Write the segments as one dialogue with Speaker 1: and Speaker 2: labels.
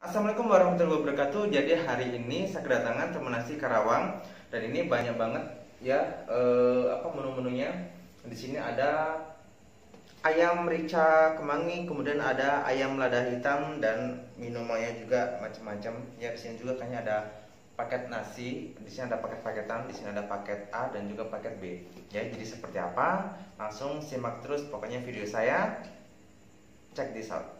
Speaker 1: Assalamualaikum warahmatullahi wabarakatuh. Jadi hari ini saya kedatangan teman nasi Karawang dan ini banyak banget ya eh, apa menu-menunya. Di sini ada ayam merica kemangi, kemudian ada ayam lada hitam dan minumannya juga macam-macam. Ya di sini juga kayaknya ada paket nasi, di sini ada paket paketan, di sini ada paket A dan juga paket B. Ya, jadi seperti apa? Langsung simak terus pokoknya video saya. Check this out.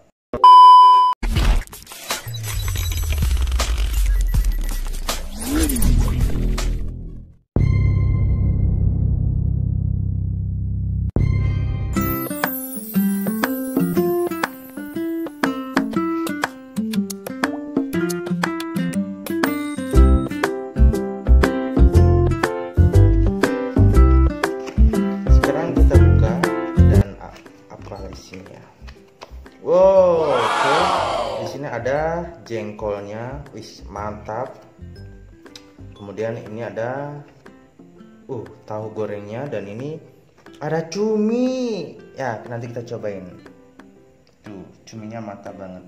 Speaker 1: Isinya. Wow, oke. Di sini ada jengkolnya, wis mantap. Kemudian ini ada uh tahu gorengnya dan ini ada cumi. Ya, nanti kita cobain. Tuh, cuminya mantap banget.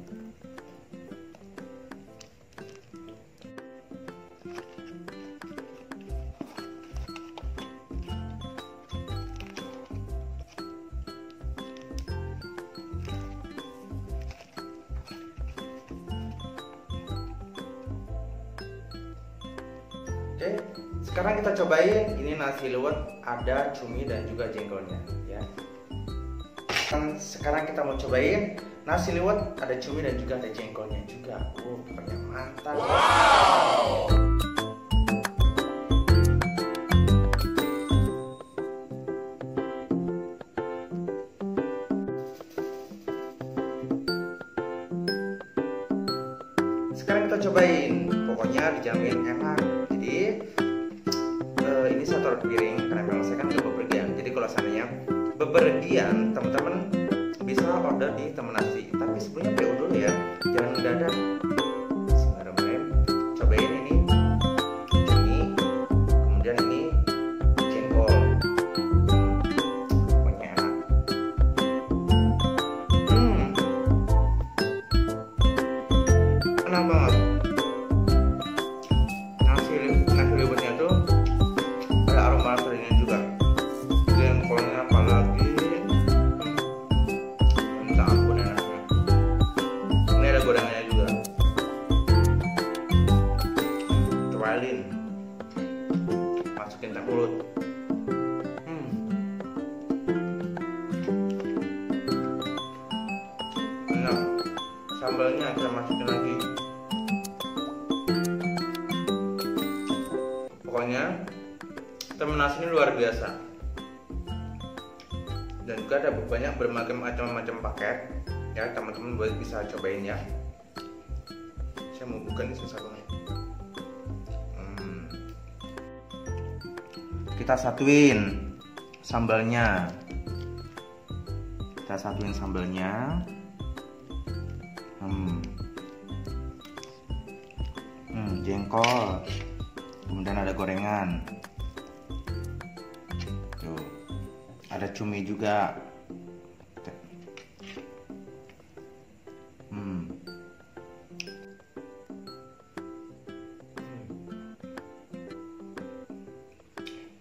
Speaker 1: Oke, sekarang kita cobain ini nasi liwet ada cumi dan juga jengkolnya ya. Dan sekarang kita mau cobain nasi liwet ada cumi dan juga ada jengkolnya juga. Wow, pokoknya mantap. Sekarang kita cobain, pokoknya dijamin enak. Saya taruh di piring karena memang saya kan udah bepergian. Jadi kalau seandainya bepergian, teman-teman bisa order di teman nasi. Tapi sebelumnya PO dulu ya, jangan mendadak. Sambalnya kita masukin lagi. Pokoknya temen nasi ini luar biasa. Dan juga ada banyak berbagai macam-macam paket. Ya teman-teman boleh bisa cobain ya. Saya mau buka nih satu-satunya. Hmm. kita satuin sambalnya. Kita satuin sambalnya hmm. Hmm, jengkol. Kemudian ada gorengan. Tuh. Ada cumi juga. Hmm.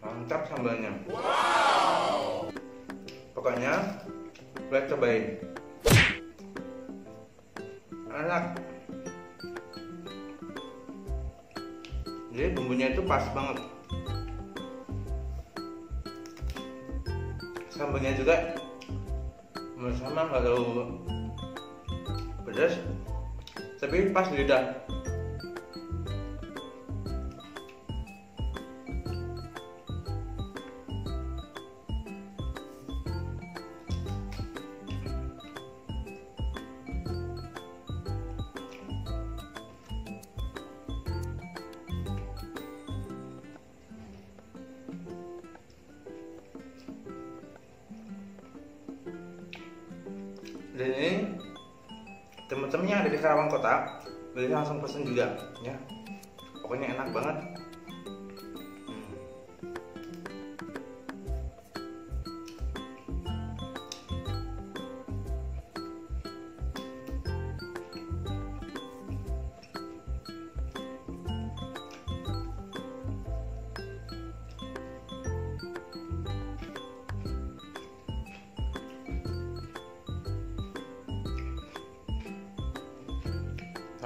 Speaker 1: mantap sambalnya pokoknya boleh cobain enak. Jadi bumbunya itu pas banget. Sambalnya juga sama nggak terlalu pedas. Tapi pas di lidah dan ini temen-temennya ada di Karawang Kota bisa langsung pesen juga ya. Pokoknya enak banget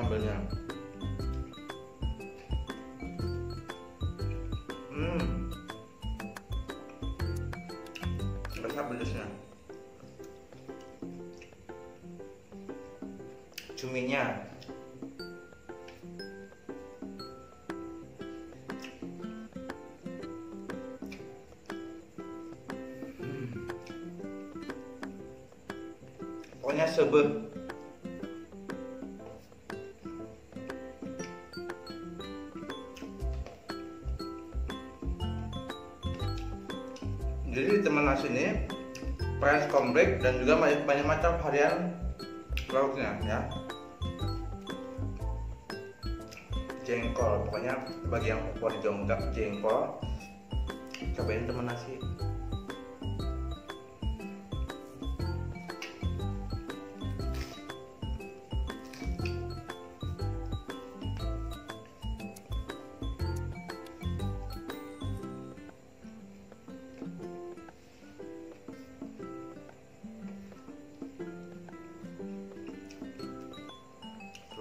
Speaker 1: sambelnya. Hmm. Rasa pedasnya cuminya. Pokoknya sebe jadi di teman nasi ini price komplek dan juga banyak, banyak macam varian lauknya ya. Jengkol pokoknya bagi yang favorit jonggak jengkol cobain teman nasi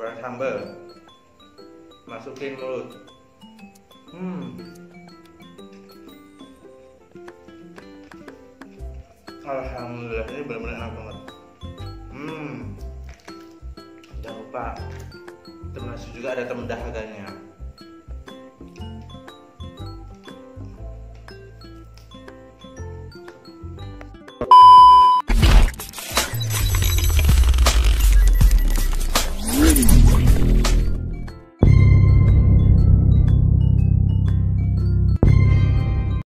Speaker 1: goreng sambal masukin mulut. Hmm. Alhamdulillah ini benar-benar enak banget. Hmm. Jangan lupa nasi juga ada temen dahaganya